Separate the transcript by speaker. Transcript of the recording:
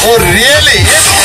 Speaker 1: Oh, really?